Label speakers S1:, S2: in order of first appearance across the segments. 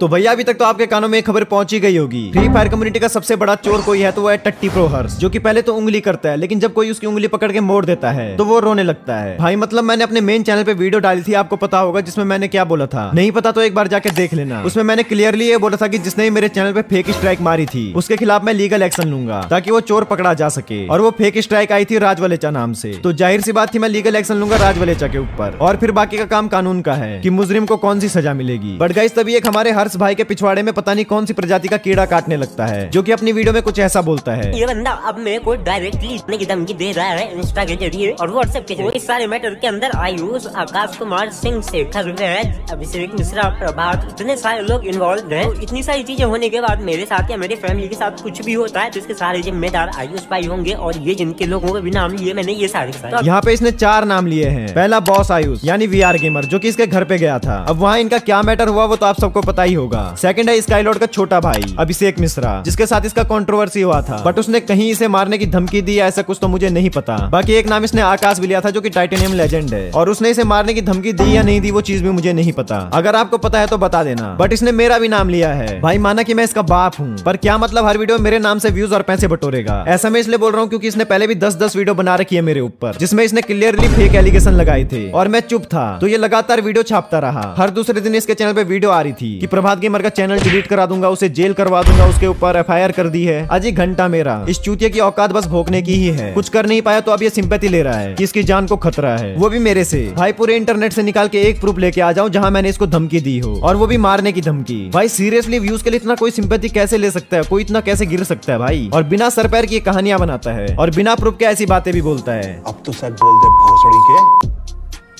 S1: तो भैया, अभी तक तो आपके कानों में खबर पहुँची गई होगी। फ्री फायर कम्युनिटी का सबसे बड़ा चोर कोई है तो वो है टट्टी प्रोहर्स जो कि पहले तो उंगली करता है, लेकिन जब कोई उसकी उंगली पकड़ के मोड़ देता है तो वो रोने लगता है। भाई मतलब मैंने अपने मेन चैनल पे वीडियो डाली थी, आपको पता होगा जिसमें मैंने क्या बोला था। नहीं पता तो एक बार जाके देख लेना। उसमें मैंने क्लियरली ये बोला था कि जिसने मेरे चैनल पे फेक स्ट्राइक मारी थी, उसके खिलाफ मैं लीगल एक्शन लूँगा, ताकि वो चोर पकड़ा जा सके। और वो फेक स्ट्राइक आई थी राजवलेचा नाम से। तो ज़ाहिर सी बात थी, मैं लीगल एक्शन लूँगा राजवलेचा के ऊपर। और फिर बाकी का काम कानून का है, की मुजरिम को कौन सी सजा मिलेगी? बट गाइस तभी एक हमारे हर्ष भाई के पिछवाड़े में पता नहीं कौन सी प्रजाति का कीड़ा काटने लगता है जो कि अपनी वीडियो में कुछ ऐसा बोलता है।
S2: ये बंदा अब मेरे को डायरेक्टली इतने की धमकी दे रहा है इंस्टा के ज़रिए और व्हाट्सएप के ज़रिए। इस सारे मैटर के अंदर आयुष आकाश कुमार सिंह शेखर वैद अभिषेक मिश्रा प्रभात इतने सारे लोग इन्वॉल्व है। इतनी सारी चीज़ें होने के बाद मेरे साथ या मेरे फैमिली के साथ कुछ भी होता है तो इसके सारे जिम्मेदार आयुष भाई होंगे और ये जिनके लोगों के भी नाम लिए मैंने ये सारे
S1: यहाँ पे इसने चार नाम लिए हैं। पहला बॉस आयुष यानी वी आर गेमर जो की इसके घर पे गया था। अब वहाँ इनका क्या मैटर हुआ वो तो आप सबको पता ही होगा। सेकंड है स्काईलॉर्ड का छोटा भाई, अभिषेक मिश्रा, जिसके साथ इसका कंट्रोवर्सी हुआ था। बट उसने कहीं इसे मारने की धमकी दी, ऐसा कुछ तो मुझे नहीं पता। बाकी एक नाम इसने आकाश भी लिया था, जो कि टाइटेनियम लेजेंड है। और उसने इसे मारने की धमकी दी या नहीं दी, वो चीज़ भी मुझे नहीं पता। अगर आपको पता है तो बता देना। बट इसने मेरा भी नाम लिया है। भाई, माना की मैं इसका बाप हूँ। पर क्या मतलब हर वीडियो मेरे नाम से व्यूज़ और पैसे बटोरेगा? ऐसा मैं इसलिए बोल रहा हूँ क्योंकि इसने पहले भी दस दस वीडियो बना रखी है मेरे ऊपर, जिसमें इसने क्लियरली फेक एलिगेशन लगाए थे। और मैं चुप था तो ये लगातार वीडियो छापता रहा। हर दूसरे दिन इसके चैनल पे वीडियो आ रही थी कि प्रभात गेमर का चैनल डिलीट करा दूँगा, उसे जेल करवा दूँगा, उसके ऊपर एफ़ कर दी है। आज ही घंटा मेरा। इस चूतिया की औकात बस भोगने की ही है। कुछ कर नहीं पाया तो अब ये सिंपति ले रहा है। इसकी जान को खतरा है। वो भी मेरे से। भाई, पूरे इंटरनेट से निकाल के एक प्रूफ लेके आ जाऊँ, जहाँ मैंने इसको धमकी दी हो। और वो भी मारने की धमकी। भाई सीरियसली व्यूज़ के लिए इतना कोई सिंपैथी कैसे ले सकता है? कोई इतना कैसे गिर सकता है भाई? और बिना सर पैर की कहानियाँ बनाता है। और बिना प्रूफ के ऐसी बातें भी बोलता है।
S3: अब तो सच बोल दे भोसड़ी के।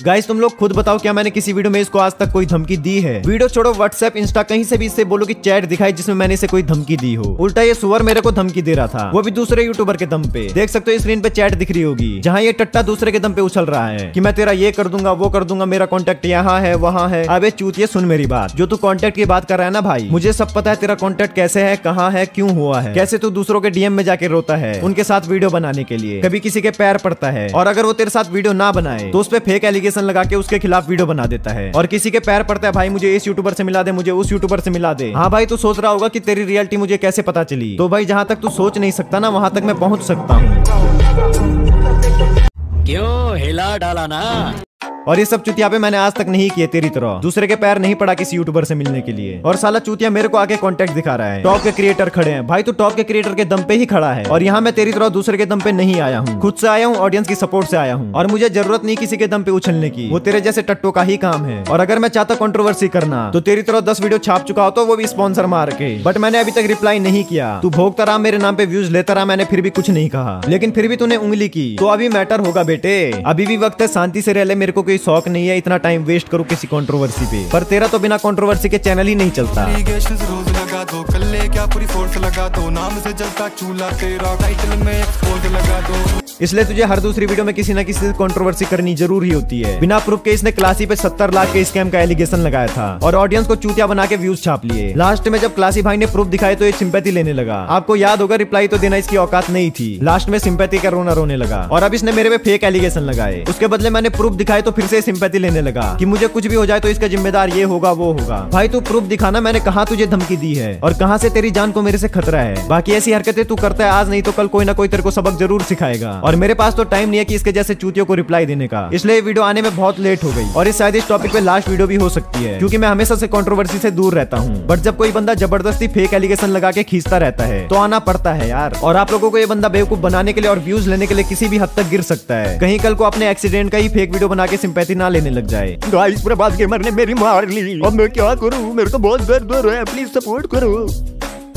S1: गाइस तुम लोग खुद बताओ, क्या मैंने किसी वीडियो में इसको आज तक कोई धमकी दी है? वीडियो छोड़ो व्हाट्सएप इंस्टा कहीं से भी इससे बोलो कि चैट दिखाई जिसमें मैंने इसे कोई धमकी दी हो। उल्टा ये सुअर मेरे को धमकी दे रहा था। वो भी दूसरे यूट्यूबर के दम पे। देख सकते हो स्क्रीन पे चैट दिख रही होगी, जहाँ ये टट्टा दूसरे के दम पे उछल रहा है की मैं तेरा ये कर दूँगा, वो कर दूँगा, मेरा कॉन्टेक्ट यहाँ है, वहाँ है। अब चूतिए सुन मेरी बात। जो तू कॉन्टेक्ट की बात कर रहा है ना भाई, मुझे सब पता है तेरा कॉन्टेक्ट कैसे है, कहाँ है, क्यूँ हुआ है। कैसे तू दूसरों के डीएम में जाके रोता है, उनके साथ वीडियो बनाने के लिए। कभी किसी के पैर पड़ता है, और अगर वो तेरे साथ वीडियो ना बनाए तो उस पर फेक एलिगेशन लगा के उसके खिलाफ वीडियो बना देता है। और किसी के पैर पड़ता है, भाई, मुझे इस यूट्यूबर से मिला दे, मुझे उस यूट्यूबर से मिला दे। हाँ भाई, तू सोच रहा होगा की तेरी रियलिटी मुझे कैसे पता चली? तो भाई, जहाँ तक तू सोच नहीं सकता ना, वहाँ तक मैं पहुँच सकता हूँ।
S4: क्यों हिला डाला ना?
S1: और ये सब चुतिया पे मैंने आज तक नहीं किए तेरी तरह। दूसरे के पैर नहीं पड़ा किसी यूट्यूबर से मिलने के लिए। और साला चुतिया मेरे को आके कॉन्टेक्ट दिखा रहा है। टॉप के क्रिएटर खड़े हैं। भाई, तू टॉप के क्रिएटर के दम पे ही खड़ा है। और यहाँ मैं तेरी तरह दूसरे के दम पे नहीं आया हूँ। खुद से आया हूँ ऑडियंस की सपोर्ट से आया हूँ। और मुझे ज़रूरत नहीं किसी के दम पे उछलने की। वो तेरे जैसे टट्टो का ही काम है। और अगर मैं चाहता कॉन्ट्रोवर्सी करना तो तेरी तरह दस वीडियो छाप चुका हो तो वो भी स्पॉन्सर मार के। बट मैंने अभी तक रिप्लाई नहीं किया। तू भोगता रहा, मेरे नाम पे व्यूज़ लेता रहा, मैंने फिर भी कुछ नहीं कहा। लेकिन फिर भी तूने उंगली की। तो अभी मैटर होगा बेटे। अभी भी वक्त है, शांति से रह ले, मेरे को कोई शौक नहीं है इतना टाइम वेस्ट करूँ किसी कॉन्ट्रोवर्सी पे। पर तेरा तो बिना कंट्रोवर्सी के चैनल ही नहीं चलता।
S5: रोज लगा दो कल्ले क्या पूरी फोर्स लगा दो। नाम से जलता चूल्हा तेरा टाइटल में लगा दो।
S1: इसलिए तुझे हर दूसरी वीडियो में किसी न किसी कंट्रोवर्सी करनी ज़रूर ही होती है। बिना प्रूफ के इसने क्लासी पे सत्तर लाख के स्कैम का एलिगेशन लगाया था। और ऑडियंस को चूतिया बना के व्यूज़ छाप लिए। लास्ट में जब क्लासी भाई ने प्रूफ दिखाए तो एक सिंपैथी लेने लगा। आपको याद होगा रिप्लाई तो देना इसकी औकात नहीं थी। लास्ट में सिंपैथी का रोना रोने लगा। और अब इसने मेरे पे फेक एलिगेशन लगाए। उसके बदले मैंने प्रूफ दिखाए तो फिर से सिंपैथी लेने लगा कि मुझे कुछ भी हो जाए तो इसका जिम्मेदार ये होगा, वो होगा। भाई, तू प्रूफ दिखाना, मैंने कहा तुझे धमकी दी है? और कहा से तेरी जान को मेरे से खतरा है? बाकी ऐसी हरकतें तू करता है आज नहीं तो कल कोई ना कोई तेरे को सबक ज़रूर सिखाएगा। और मेरे पास तो टाइम नहीं है कि इसके जैसे चूतियों को रिप्लाई देने का। इसलिए वीडियो आने में बहुत लेट हो गई। और इस शायद इस टॉपिक पे लास्ट वीडियो भी हो सकती है, क्यूँकी मैं हमेशा से कॉन्ट्रोवर्सी से दूर रहता हूँ। बट जब कोई बंदा ज़बरदस्ती फेक एलिगेशन लगा के खींचता रहता है तो आना पड़ता है यार। और आप लोगों को ये बंदा बेवकूफ़ बनाने के लिए और व्यूज़ लेने के लिए किसी भी हद तक गिर सकता है। कहीं कल को अपने एक्सीडेंट का ही फेक वीडियो बना के सिंपैथी ना लेने लग जाए।
S4: गाइस प्रभास गेमर ने मेरी मार ली। अब मैं क्या करूँ? मेरे को बहुत दर्द हो रहा है। प्लीज़ सपोर्ट करो।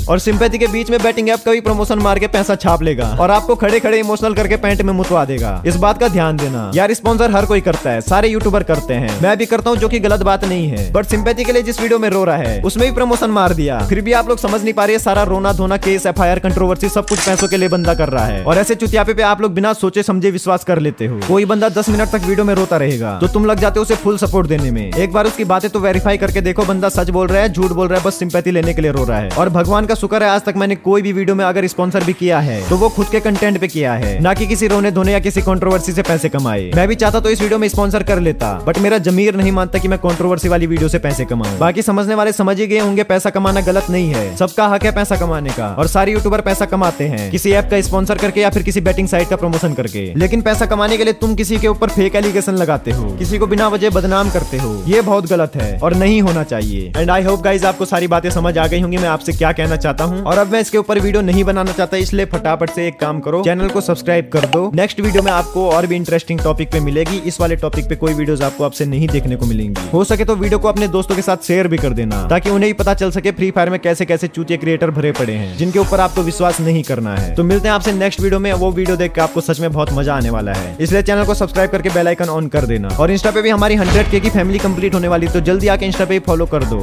S1: और सिंपैथी के बीच में बैटिंग ऐप का भी प्रमोशन मार के पैसा छाप लेगा और आपको खड़े खड़े इमोशनल करके पैंट में मुतवा देगा। इस बात का ध्यान देना। यार स्पॉन्सर हर कोई करता है। सारे यूट्यूबर करते हैं। मैं भी करता हूँ जो की गलत बात नहीं है। बट सिंपैथी के लिए जिस वीडियो में रो रहा है, उसमें भी प्रमोशन मार दिया। फिर भी आप लोग समझ नहीं पा रहे, सारा रोना धोना केस एफ़ आई कंट्रोवर्सी सब कुछ पैसों के लिए बंदा कर रहा है। और ऐसे चुतियापे पे आप लोग बिना सोचे, समझे, विश्वास कर लेते हो। कोई बंदा दस मिनट तक वीडियो में रोता रहेगा तो तुम लग जाते हो उसे फुल सपोर्ट देने में। एक बार उसकी बातें तो वेरीफाई करके देखो, बंदा सच बोल रहा है, झूठ बोल रहा है, बस सिंपैथी लेने के लिए रो रहा है। और भगवान का शुक्र है, आज तक मैंने कोई भी वीडियो में अगर स्पॉन्सर भी किया है तो वो खुद के कंटेंट पे किया है। ना कि किसी रोने धोने या किसी कंट्रोवर्सी से पैसे कमाए। मैं भी चाहता तो इस वीडियो में स्पॉन्सर कर लेता बट मेरा जमीर नहीं मानता की मैं कंट्रोवर्सी वाली वीडियो से पैसे कमाऊं। बाकी समझने वाले समझ ही गए होंगे, पैसा कमाना गलत नहीं है। सबका हक है पैसा कमाने का, और सारे यूट्यूबर पैसा कमाते हैं। किसी ऐप का स्पॉन्सर करके या फिर किसी बैटिंग साइट का प्रमोशन करके। लेकिन पैसा कमाने के लिए तुम किसी के ऊपर फेक एलिगेशन लगाते हो। किसी को बिना वजह बदनाम करते हो। ये बहुत गलत है, और नहीं होना चाहिए। एंड आई होप गाइज़ आपको सारी बातें समझ आ गई होंगी। मैं आपसे क्या कहना चाहता हूँ। और अब मैं इसके ऊपर वीडियो नहीं बनाना चाहता, इसलिए फटाफट से एक काम करो। चैनल को सब्सक्राइब कर दो। नेक्स्ट वीडियो में आपको और भी इंटरेस्टिंग टॉपिक पे मिलेगी। इस वाले टॉपिक पे कोई वीडियोस आपको आपसे नहीं देखने को मिलेंगी। हो सके तो वीडियो को अपने दोस्तों के साथ शेयर भी कर देना, ताकि उन्हें भी पता चल सके फ्री फायर में कैसे कैसे चूचे क्रिएटर भरे पड़े हैं, जिनके ऊपर आपको विश्वास नहीं करना है। तो मिलते हैं आपसे नेक्स्ट वीडियो में। वो वीडियो देख के आपको सच में बहुत मज़ा आने वाला है। इसलिए चैनल को सब्सक्राइब करके बेल आइकन ऑन कर देना। और इंस्टा पे भी हमारी हंड्रेड के की फैमिली कंप्लीट होने वाली तो जल्दी आके इंस्टा पे फॉलो कर दो।